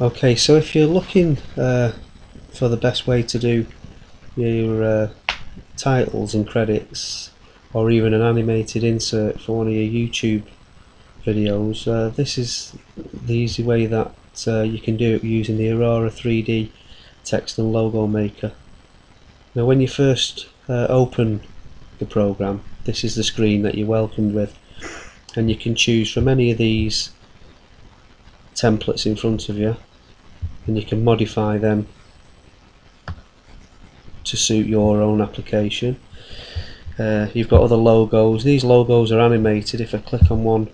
Okay, so if you're looking uh, for the best way to do your uh, titles and credits or even an animated insert for one of your YouTube videos, uh, this is the easy way that uh, you can do it using the Aurora 3D text and logo maker. Now when you first uh, open the program, this is the screen that you're welcomed with and you can choose from any of these templates in front of you and you can modify them to suit your own application. Uh, you've got other logos. These logos are animated. If I click on one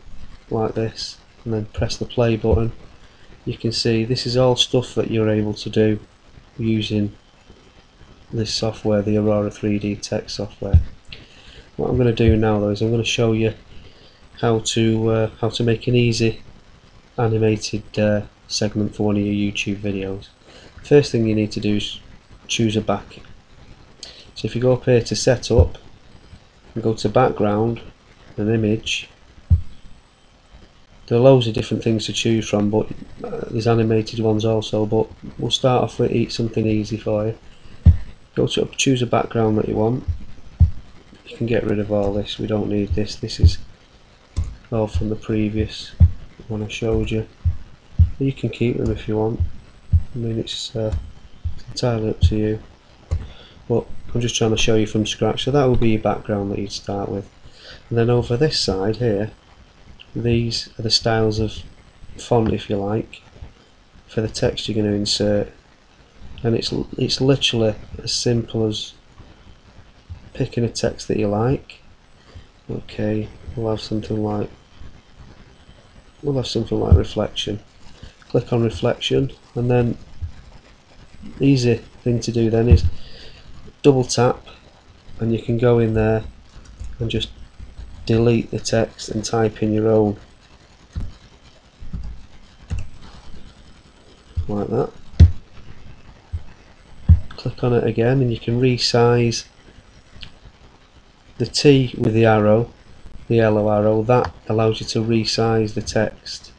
like this and then press the play button you can see this is all stuff that you're able to do using this software the Aurora 3D Tech software. What I'm going to do now though is I'm going to show you how to uh, how to make an easy animated uh, segment for one of your YouTube videos. First thing you need to do is choose a back. So if you go up here to setup and go to background and image there are loads of different things to choose from but uh, there's animated ones also but we'll start off with eat something easy for you. Go to choose a background that you want. You can get rid of all this, we don't need this, this is all from the previous one I showed you. You can keep them if you want. I mean it's, uh, entirely up to you. But I'm just trying to show you from scratch. So that will be your background that you'd start with. And then over this side here, these are the styles of font if you like for the text you're going to insert and it's it's literally as simple as picking a text that you like okay we'll have something like we'll have something like reflection. Click on reflection and then the easy thing to do then is double tap and you can go in there and just delete the text and type in your own. Like that. Click on it again and you can resize the T with the arrow the yellow arrow that allows you to resize the text.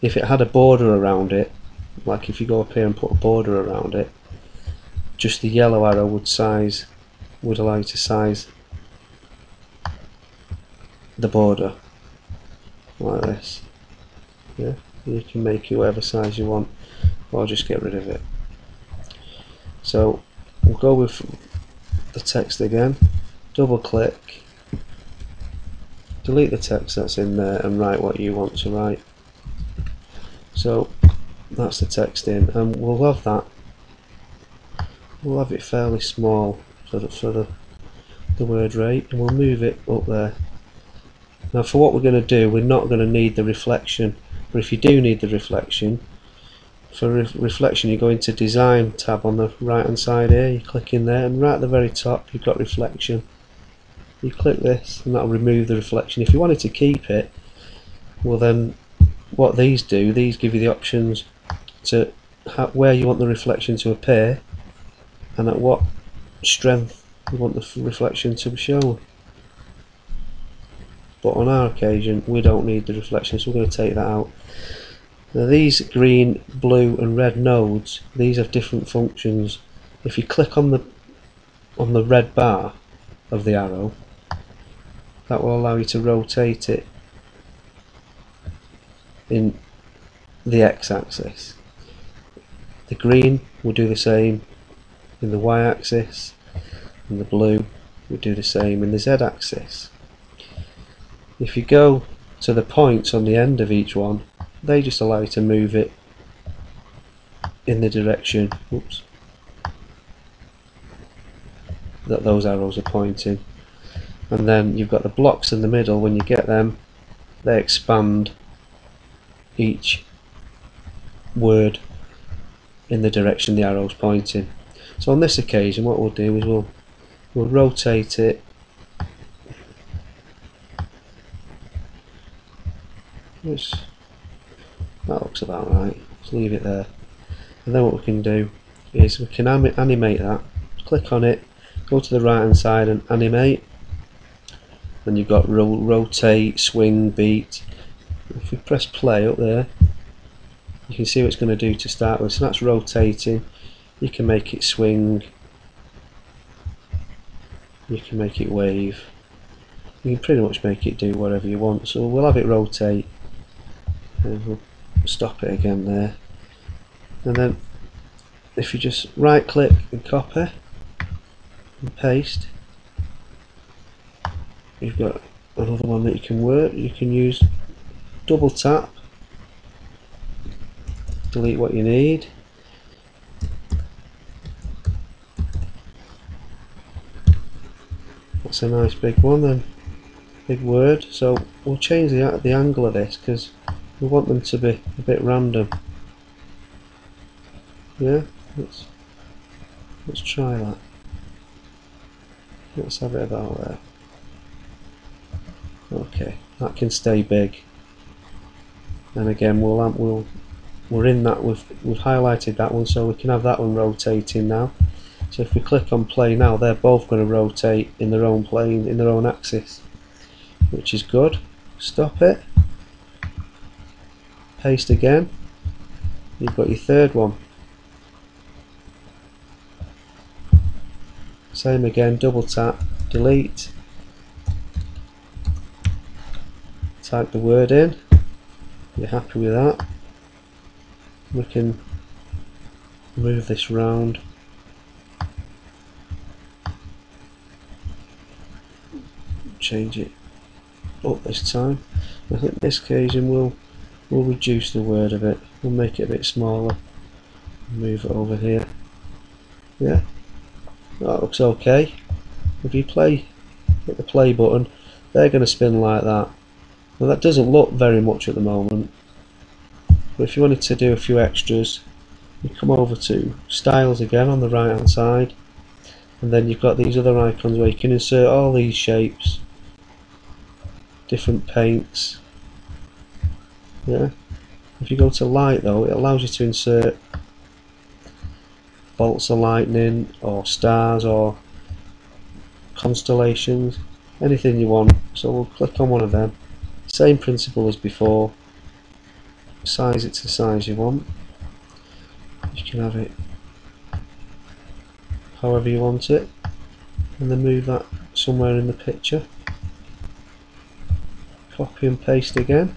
If it had a border around it like if you go up here and put a border around it just the yellow arrow would size would allow you to size the border like this. Yeah you can make it whatever size you want or just get rid of it. So we'll go with the text again. Double click delete the text that's in there and write what you want to write. So that's the text in and we'll have that. We'll have it fairly small for the, for the, the word rate and we'll move it up there. Now for what we're going to do we're not going to need the reflection but if you do need the reflection for re reflection you go into design tab on the right hand side here you click in there and right at the very top you've got reflection you click this and that'll remove the reflection. If you wanted to keep it well then what these do these give you the options to where you want the reflection to appear and at what strength you want the reflection to be shown. But on our occasion we don't need the reflection so we're going to take that out. Now these green blue and red nodes these have different functions. If you click on the on the red bar of the arrow that will allow you to rotate it in the x-axis. The green will do the same in the y-axis and the blue will do the same in the z-axis. If you go to the points on the end of each one they just allow you to move it in the direction oops, that those arrows are pointing and then you've got the blocks in the middle. When you get them they expand each word in the direction the arrow's pointing. So on this occasion what we'll do is we'll we'll rotate it Which, that looks about right. Let's leave it there. And then what we can do is we can animate that. Click on it. Go to the right hand side and animate then you've got ro rotate, swing, beat. If we press play up there, you can see what it's going to do to start with. So that's rotating. You can make it swing. You can make it wave. You can pretty much make it do whatever you want. So we'll have it rotate and we'll stop it again there. And then if you just right click and copy and paste you've got another one that you can work. You can use double tap. Delete what you need. That's a nice big one then. Big word. So we'll change the, the angle of this because we want them to be a bit random. Yeah let's let's try that. Let's have it about there that can stay big. And again we'll we'll we're in that we've we've highlighted that one so we can have that one rotating now. So if we click on play now they're both going to rotate in their own plane in their own axis which is good. Stop it. Paste again. You've got your third one. Same again double tap delete type the word in. You're happy with that we can move this round. Change it up this time. I think this occasion we'll we'll reduce the word a bit. We'll make it a bit smaller. Move it over here. Yeah. That looks okay. If you play hit the play button they're going to spin like that now that doesn't look very much at the moment. But if you wanted to do a few extras you come over to styles again on the right hand side and then you've got these other icons where you can insert all these shapes different paints. Yeah. If you go to light though it allows you to insert bolts of lightning or stars or constellations anything you want. So we'll click on one of them same principle as before. Size it to the size you want. You can have it however you want it and then move that somewhere in the picture. Copy and paste again.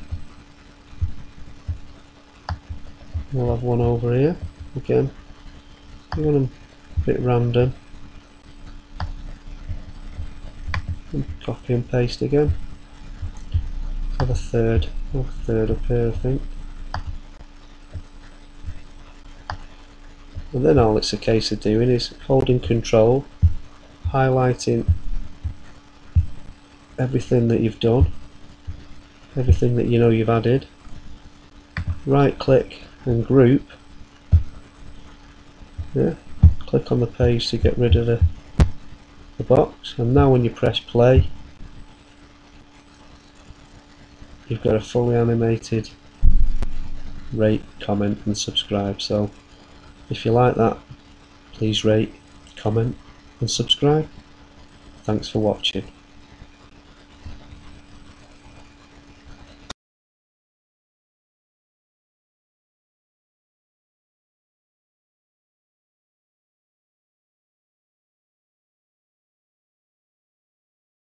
We'll have one over here again. You want them a bit random. And copy and paste again have a third a third up here I think. And then all it's a case of doing is holding control highlighting everything that you've done everything that you know you've added. Right click and group. Yeah click on the page to get rid of the, the box. And now when you press play you've got a fully animated rate comment and subscribe so if you like that please rate comment and subscribe. Thanks for watching